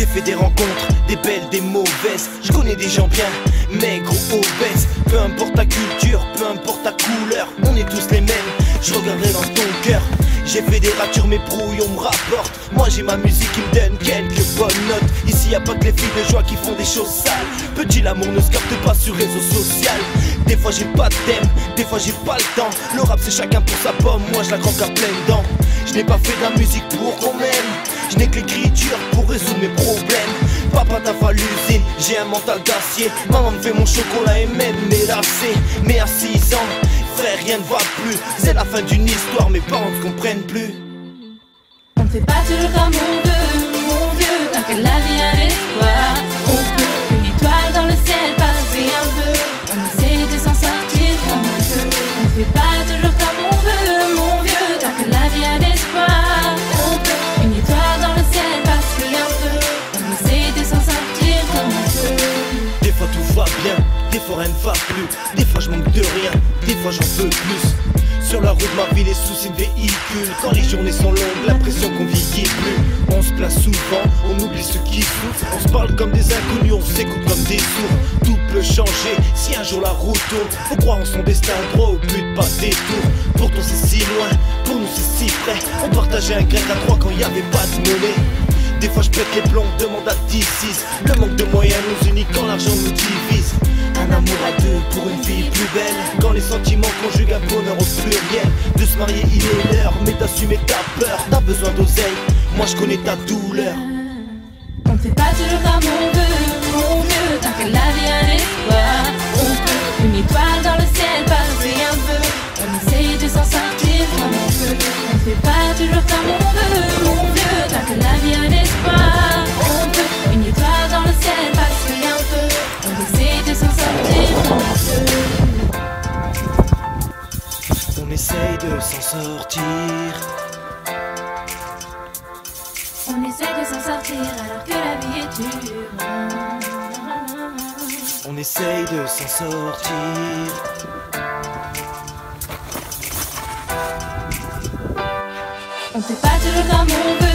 J'ai fait des rencontres, des belles, des mauvaises. Je connais des gens bien, maigres ou obèses. Peu importe ta culture, peu importe ta couleur, on est tous les mêmes. Je regarderai dans ton cœur. J'ai fait des ratures, mes brouillons me rapportent. Moi j'ai ma musique qui me donne quelques bonnes notes. Ici y a pas que les filles de joie qui font des choses sales. Petit l'amour ne se capte pas sur réseau social. Des fois j'ai pas de thème, des fois j'ai pas le temps. Le rap c'est chacun pour sa pomme, moi je la croque à pleines dents. Je n'ai pas fait de la musique pour qu'on. Mental d'acier. Maman fait mon chocolat et même mes lacets. Mais à 6 ans, frère, rien ne va plus. C'est la fin d'une histoire, mes parents ne comprennent plus. On ne fait pas toujours comme on veut, mon vieux, tant que la vie a l'espoir. Des fois rien ne va plus. Des fois je manque de rien, des fois j'en veux plus. Sur la route, ma vie, les soucis de véhicule. Quand les journées sont longues, l'impression qu'on vieillit plus. On se place souvent, on oublie ceux qui souffrent. On se parle comme des inconnus, on s'écoute comme des sourds. Tout peut changer si un jour la route tourne. Faut croire en son destin, droit au but, pas détour. Pourtant c'est si loin, pour nous c'est si près. On partageait un grec à trois quand y avait pas de monnaie. Des fois je pète les plombs, demande à 10 Le manque de moyens nous unit quand l'argent nous divise. Un amour à deux pour une vie plus belle. Quand les sentiments conjuguent un bonheur au pluriel. De se marier il est l'heure, mais d'assumer ta peur. T'as besoin d'oseille, moi je connais ta douleur. On fait pas toujours comme on veut, mon vieux, tant la vie a l'espoir. On une étoile de s'en sortir On essaie de s'en sortir alors que la vie est dure. On essaye de s'en sortir On fait pas toujours comme on